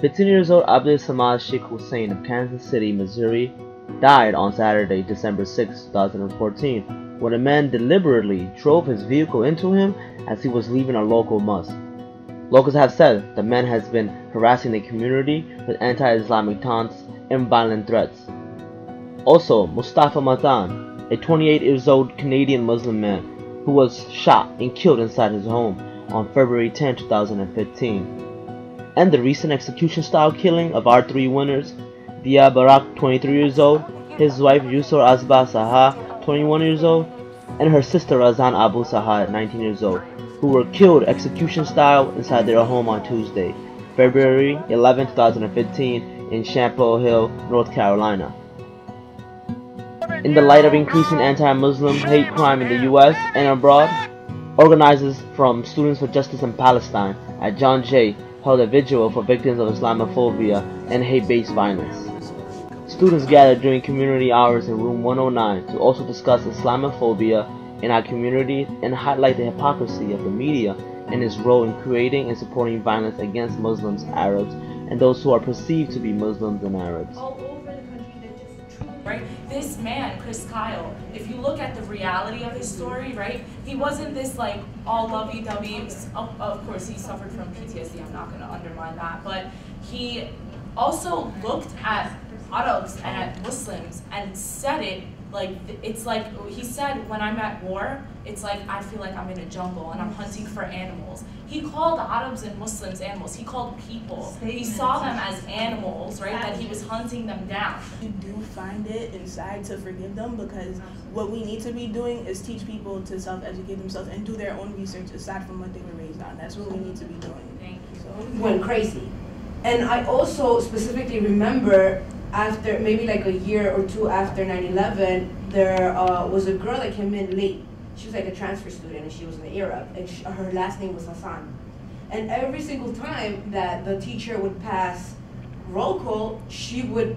15 years old Abdul Samad Sheikh Hussein of Kansas City, Missouri, died on Saturday, December 6, 2014, when a man deliberately drove his vehicle into him as he was leaving a local mosque. Locals have said the man has been harassing the community with anti-Islamic taunts and violent threats. Also, Mustafa Mattan, a 28 years old Canadian Muslim man who was shot and killed inside his home on February 10, 2015. And the recent execution-style killing of our three winners, Deah Barakat, 23 years old, his wife Yusor Abu Salha, 21 years old, and her sister Razan Abu Salha, 19 years old who were killed execution style inside their home on Tuesday, February 11, 2015 in Chapel Hill, North Carolina. In the light of increasing anti-Muslim hate crime in the US and abroad, organizers from Students for Justice in Palestine at John Jay held a vigil for victims of Islamophobia and hate-based violence. Students gathered during community hours in room 109 to also discuss Islamophobia in our community and highlight the hypocrisy of the media and its role in creating and supporting violence against Muslims, Arabs, and those who are perceived to be Muslims and Arabs. Right? This man, Chris Kyle, if you look at the reality of his story, right, he wasn't this like all lovey-dovey. Of, of course, he suffered from PTSD. I'm not going to undermine that, but he also looked at Arabs and at Muslims and said it like it's like he said when i'm at war it's like i feel like i'm in a jungle and i'm hunting for animals. He called arabs and muslims animals. He called people. He saw them as animals right that he was hunting them down. You do find it inside to forgive them because what we need to be doing is teach people to self-educate themselves and do their own research aside from what they were raised on. That's what we need to be doing. Thank you. So went crazy. And i also specifically remember after maybe like a year or two after 9-11 there uh, was a girl that came in late. She was like a transfer student and she was an arab and she, her last name was hassan. And every single time that the teacher would pass roll call she would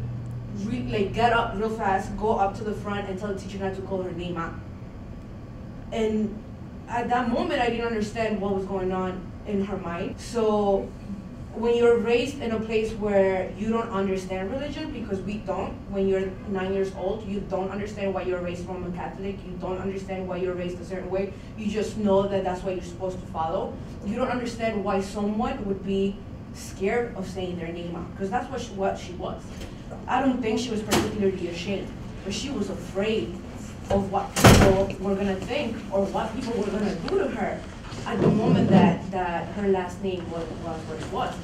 re- like get up real fast go up to the front and tell the teacher not to call her name out. And at that moment i didn't understand what was going on in her mind. So when you're raised in a place where you don't understand religion, because we don't, when you're nine years old, you don't understand why you're raised Roman Catholic, you don't understand why you're raised a certain way, you just know that that's what you're supposed to follow. You don't understand why someone would be scared of saying their name out, because that's what she, what she was. I don't think she was particularly ashamed, but she was afraid of what people were gonna think or what people were gonna do to her at the moment that, that her last name was, was what it was.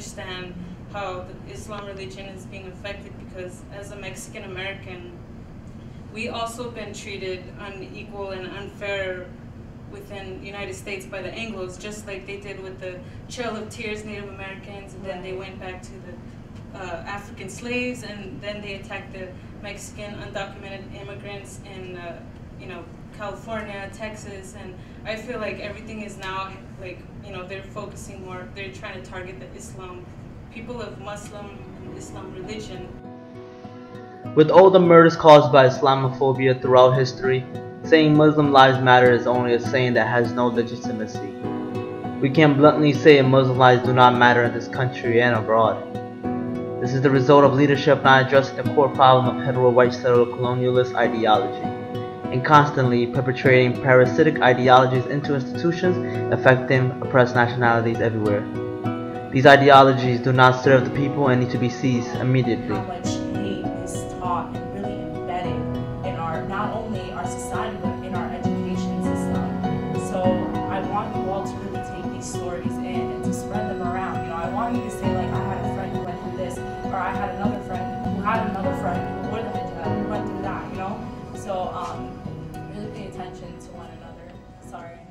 Understand how the Islam religion is being affected because as a Mexican American, we also been treated unequal and unfair within the United States by the Anglos, just like they did with the Trail of Tears Native Americans, and then they went back to the uh, African slaves, and then they attacked the Mexican undocumented immigrants in, uh, you know, California, Texas, and I feel like everything is now like you know they're focusing more. They're trying to target the Islam people of Muslim and Islam religion. With all the murders caused by Islamophobia throughout history, saying Muslim lives matter is only a saying that has no legitimacy. We can bluntly say Muslim lives do not matter in this country and abroad. This is the result of leadership not addressing the core problem of hetero-white settler colonialist ideology and constantly perpetrating parasitic ideologies into institutions affecting oppressed nationalities everywhere. These ideologies do not serve the people and need to be seized immediately. Is taught and really embedded in our not only our society but in our education system. So I want you all to really take these stories and to spread them around. You know, I want you to say like I had a friend who went through this, or I had another friend who had another friend attention to one another. Sorry.